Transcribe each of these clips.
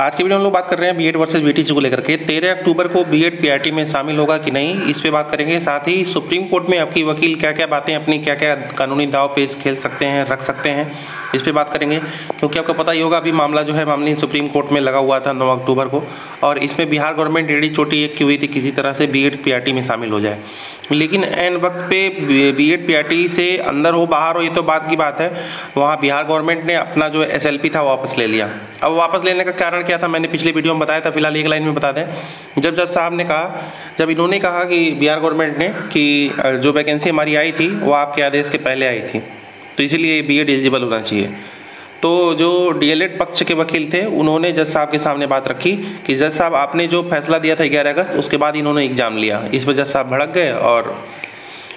आज के वीडियो हम लोग बात कर रहे हैं बीएड वर्सेस बीटीसी को लेकर के। तेरह अक्टूबर को बीएड पीआरटी में शामिल होगा कि नहीं, इस पे बात करेंगे। साथ ही सुप्रीम कोर्ट में आपकी वकील क्या क्या बातें, अपनी क्या क्या कानूनी दाव पेश खेल सकते हैं, रख सकते हैं, इस पे बात करेंगे। क्योंकि आपको पता ही होगा, अभी मामला जो है मामले सुप्रीम कोर्ट में लगा हुआ था नौ अक्टूबर को। और इसमें बिहार गवर्नमेंट एडी चोटी एक की हुई थी, किसी तरह से बी एड में शामिल हो जाए। लेकिन एन वक्त पे बी एड से अंदर हो, बाहर हो, ये तो बात की बात है। वहाँ बिहार गवर्नमेंट ने अपना जो एसएलपी था, वापस ले लिया। अब वापस लेने का कारण क्या था मैंने पिछले वीडियो में बताया था, फ़िलहाल एक लाइन में बता दें। जब जज साहब ने कहा, जब इन्होंने कहा कि बिहार गवर्नमेंट ने कि जो वैकेंसी हमारी आई थी, वो आपके आदेश के पहले आई थी। तो इसीलिए बी एड एलिजिबल होना चाहिए। तो जो डीएलएड पक्ष के वकील थे, उन्होंने जज साहब के सामने बात रखी कि जज साहब, आपने जो फैसला दिया था ग्यारह अगस्त, उसके बाद इन्होंने एग्ज़ाम लिया। इस पर जज साहब भड़क गए और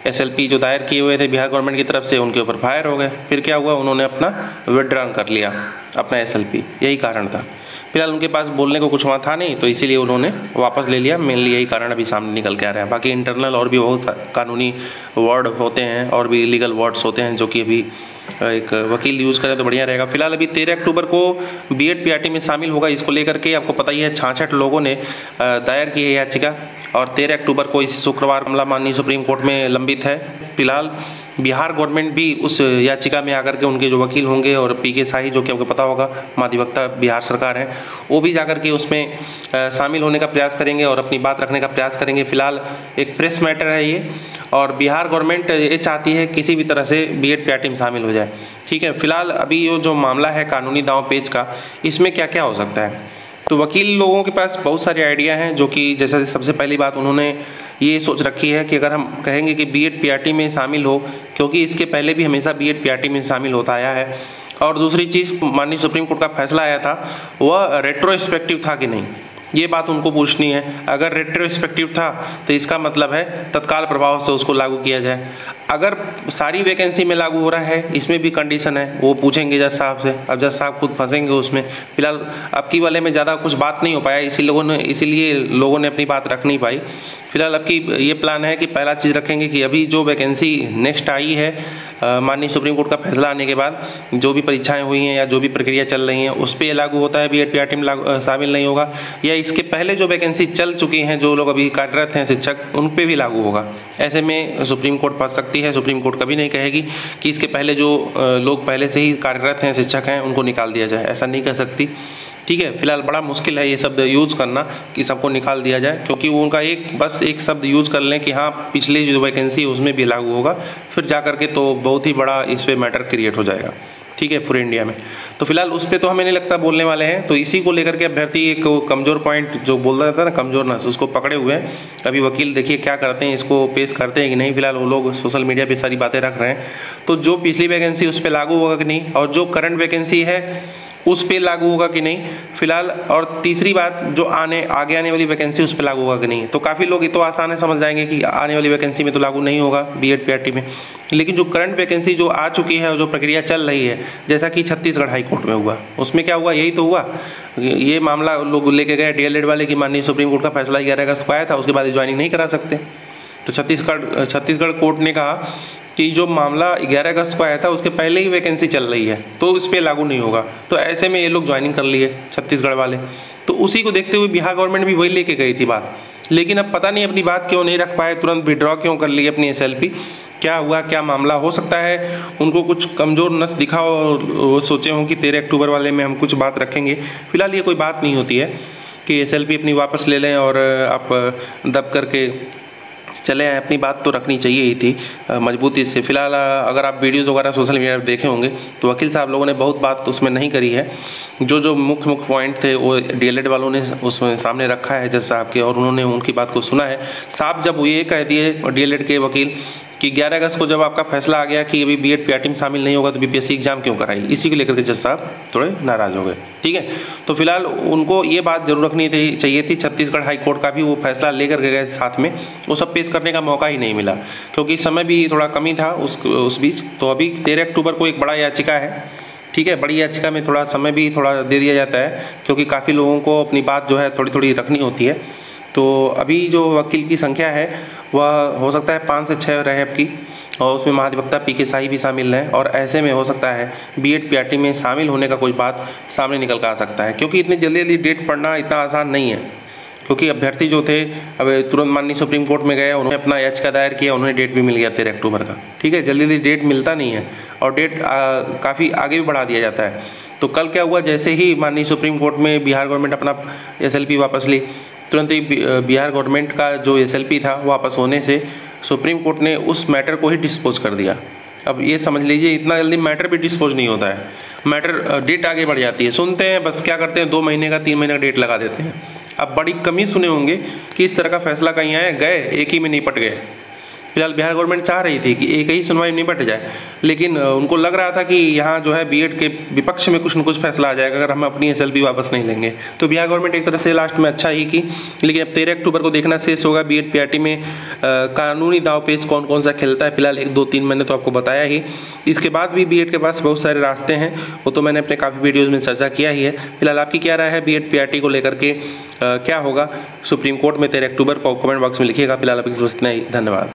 एसएलपी जो दायर किए हुए थे बिहार गवर्नमेंट की तरफ़ से, उनके ऊपर फायर हो गए। फिर क्या हुआ? उन्होंने अपना विड्रॉन कर लिया, अपना एसएलपी यही कारण था। फ़िलहाल उनके पास बोलने को कुछ वहाँ था नहीं तो इसीलिए उन्होंने वापस ले लिया। मेनली यही कारण अभी सामने निकल के आ रहा है। बाकी इंटरनल और भी बहुत कानूनी वर्ड होते हैं, और भी लीगल वर्ड्स होते हैं, जो कि अभी एक वकील यूज़ करें तो बढ़िया रहेगा। फ़िलहाल अभी तेरह अक्टूबर को बी एड में शामिल होगा। इसको लेकर के आपको पता ही है, छाछठ लोगों ने दायर की है याचिका। और तेरह अक्टूबर को इस शुक्रवार मामला माननीय सुप्रीम कोर्ट में लंबित है। फ़िलहाल बिहार गवर्नमेंट भी उस याचिका में आकर के उनके जो वकील होंगे और पी के शाही, जो कि आपको पता होगा महाधिवक्ता बिहार सरकार है, वो भी जाकर के उसमें शामिल होने का प्रयास करेंगे और अपनी बात रखने का प्रयास करेंगे। फ़िलहाल एक प्रेस मैटर है ये और बिहार गवर्नमेंट ये चाहती है किसी भी तरह से बी एड में शामिल हो जाए। ठीक है, फ़िलहाल अभी ये जो मामला है कानूनी दाव पेज का, इसमें क्या क्या हो सकता है? तो वकील लोगों के पास बहुत सारे आइडिया हैं, जो कि जैसे सबसे पहली बात उन्होंने ये सोच रखी है कि अगर हम कहेंगे कि बी एड में शामिल हो, क्योंकि इसके पहले भी हमेशा बी एड में शामिल होता आया है। और दूसरी चीज़, माननीय सुप्रीम कोर्ट का फैसला आया था, वह रेट्रोस्पेक्टिव था कि नहीं। ये बात उनको पूछनी है। अगर रेट्रोस्पेक्टिव था तो इसका मतलब है तत्काल प्रभाव से उसको लागू किया जाए। अगर सारी वैकेंसी में लागू हो रहा है, इसमें भी कंडीशन है, वो पूछेंगे जज साहब से। अब जज साहब खुद फंसेंगे उसमें। फ़िलहाल अब की वाले में ज़्यादा कुछ बात नहीं हो पाया, इसी लोगों ने इसीलिए लोगों ने अपनी बात रख नहीं पाई। फ़िलहाल अब की ये प्लान है कि पहला चीज़ रखेंगे कि अभी जो वैकेंसी नेक्स्ट आई है माननीय सुप्रीम कोर्ट का फैसला आने के बाद, जो भी परीक्षाएँ हुई हैं या जो भी प्रक्रिया चल रही हैं, उस पर लागू होता है। बी एड पी में शामिल नहीं होगा। या इसके पहले जो वैकेंसी चल चुकी हैं, जो लोग अभी कार्यरत हैं, शिक्षक, उन पर भी लागू होगा। ऐसे में सुप्रीम कोर्ट फंस सकती है। सुप्रीम कोर्ट कभी नहीं कहेगी कि इसके पहले जो लोग पहले से ही कार्यरत हैं, शिक्षक हैं, उनको निकाल दिया जाए। ऐसा नहीं कर सकती। ठीक है, फ़िलहाल बड़ा मुश्किल है ये शब्द यूज़ करना कि सबको निकाल दिया जाए, क्योंकि उनका एक, बस एक शब्द यूज़ कर लें कि हाँ पिछली जो वैकेंसी है, उसमें भी लागू होगा। फिर जा करके तो बहुत ही बड़ा इस पर मैटर क्रिएट हो जाएगा। ठीक है, पूरे इंडिया में। तो फ़िलहाल उस पर तो हमें नहीं लगता बोलने वाले हैं। तो इसी को लेकर के अभ्यर्थी एक कमज़ोर पॉइंट जो बोल रहा था ना, कमज़ोर नस उसको पकड़े हुए हैं। अभी वकील देखिए क्या करते हैं, इसको पेश करते हैं कि नहीं। फ़िलहाल वो लोग सोशल मीडिया पर सारी बातें रख रहे हैं। तो जो पिछली वैकेंसी उस पर लागू होगा कि नहीं, और जो करंट वैकेंसी है उस पर लागू होगा कि नहीं? फ़िलहाल, और तीसरी बात, जो आने, आगे आने वाली वैकेंसी उस पर लागू होगा कि नहीं? तो काफ़ी लोग ये तो आसान है समझ जाएँगे कि आने वाली वैकेंसी में तो लागू नहीं होगा बी एड पी में लेकिन जो करंट वैकेंसी जो आ चुकी है और जो प्रक्रिया चल रही है, जैसा कि छत्तीसगढ़ हाईकोर्ट में हुआ, उसमें क्या हुआ? यही तो हुआ। ये मामला लोग लेके गए डी वाले की माननीय सुप्रीम कोर्ट का फैसला ग्यारह अगस्त को आया था, उसके बाद ज्वाइनिंग नहीं करा सकते। तो छत्तीसगढ़ छत्तीसगढ़ कोर्ट ने कहा कि जो मामला 11 अगस्त को आया था, उसके पहले ही वैकेंसी चल रही है तो इस पर लागू नहीं होगा। तो ऐसे में ये लोग ज्वाइनिंग कर लिए, छत्तीसगढ़ वाले। तो उसी को देखते हुए बिहार गवर्नमेंट भी वही लेके गई थी बात। लेकिन अब पता नहीं अपनी बात क्यों नहीं रख पाए, तुरंत विड्रॉ क्यों कर ली अपनी एसएलपी क्या हुआ, क्या मामला हो सकता है? उनको कुछ कमज़ोर नस दिखा और वो सोचे हों कि तेरह अक्टूबर वाले में हम कुछ बात रखेंगे। फ़िलहाल ये कोई बात नहीं होती है कि एसएलपी अपनी वापस ले लें और आप दब करके चले आए, अपनी बात तो रखनी चाहिए ही थी। मजबूती से। फ़िलहाल अगर आप वीडियोज़ वगैरह सोशल मीडिया पर देखे होंगे तो वकील साहब लोगों ने बहुत बात उसमें नहीं करी है। जो जो मुख्य मुख्य पॉइंट थे, वो डी वालों ने उसमें सामने रखा है जज साहब के और उन्होंने उनकी बात को सुना है। साहब जब ये कह दिए डी के वकील कि 11 अगस्त को जब आपका फैसला आ गया कि अभी बी एड में शामिल नहीं होगा तो बीपीएससी एग्ज़ाम क्यों कराई? इसी को लेकर के जज साहब थोड़े नाराज़ हो गए, ठीक है? तो फ़िलहाल उनको ये बात ज़रूर रखनी थी, चाहिए थी। छत्तीसगढ़ हाईकोर्ट का भी वो फैसला लेकर गए साथ में। वो सब पेश करने का मौका ही नहीं मिला, क्योंकि समय भी थोड़ा कमी था उस उस बीच। तो अभी तेरह अक्टूबर को एक बड़ा याचिका है, ठीक है? बड़ी याचिका में थोड़ा समय भी थोड़ा दे दिया जाता है, क्योंकि काफ़ी लोगों को अपनी बात जो है थोड़ी थोड़ी रखनी होती है। तो अभी जो वकील की संख्या है, वह हो सकता है पाँच से छः रहे आपकी और उसमें महाधिवक्ता पी के शाही भी शामिल हैं, और ऐसे में हो सकता है बी एड पी में शामिल होने का कोई बात सामने निकल कर आ सकता है, क्योंकि इतनी जल्दी जल्दी डेट पढ़ना इतना आसान नहीं है। क्योंकि अभ्यर्थी जो थे, अब तुरंत माननीय सुप्रीम कोर्ट में गए, उन्होंने अपना एच का दायर किया उन्हें डेट भी मिल गया तेरह अक्टूबर का। ठीक है, जल्दी जल्दी डेट मिलता नहीं है, और डेट काफ़ी आगे भी बढ़ा दिया जाता है। तो कल क्या हुआ? जैसे ही माननीय सुप्रीम कोर्ट में बिहार गवर्नमेंट अपना एसएलपी वापस ली, तुरंत ही बिहार गवर्नमेंट का जो एसएलपी था वापस होने से सुप्रीम कोर्ट ने उस मैटर को ही डिस्पोज कर दिया। अब ये समझ लीजिए, इतना जल्दी मैटर भी डिस्पोज नहीं होता है। मैटर डेट आगे बढ़ जाती है। सुनते हैं, बस क्या करते हैं, दो महीने का, तीन महीने का डेट लगा देते हैं। अब बड़ी कमी सुने होंगे कि इस तरह का फैसला कहीं आए गए, एक ही में निपट गए। फ़िलहाल बिहार गवर्नमेंट चाह रही थी कि एक ही सुनवाई निपट जाए। लेकिन उनको लग रहा था कि यहाँ जो है बीएड के विपक्ष में कुछ न कुछ फैसला आ जाएगा, अगर हम अपनी एस वापस नहीं लेंगे। तो बिहार गवर्नमेंट एक तरह से लास्ट में अच्छा ही की, लेकिन अब तेरह अक्टूबर को देखना शेष होगा बी एड में कानूनी दाव पेश कौन कौन सा खेलता है, फ़िलहाल एक, दो, तीन मैंने तो आपको बताया ही। इसके बाद भी बी के पास बहुत सारे रास्ते हैं, वो तो मैंने अपने काफ़ी वीडियोज़ में चर्चा किया ही है। फ़िलहाल आपकी क्या राय है बी एड को लेकर के क्या होगा? सुप्रीम कोर्ट में तेरह अक्टूबर को कमेंट बॉक्स में लिखिएगा। फ़िलहाल अभी इतना ही, धन्यवाद।